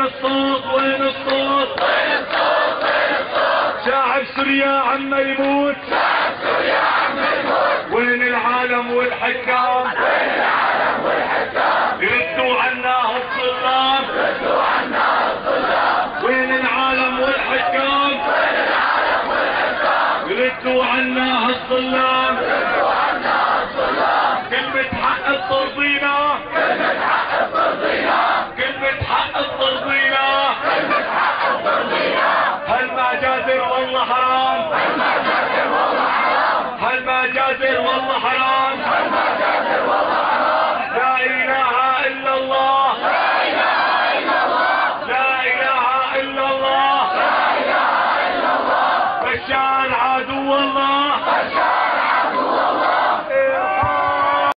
الصوت؟ وين الصوت؟ شعب سوريا عم يموت. وين العالم والحكام؟ يردوا عنا هالظلام. وين العالم والحكام؟ يردوا عنا هالظلام. كلمة حق ترضينا كلمة حق ترضينا هل ما جازر والله حرام. هل ما جازر والله حرام؟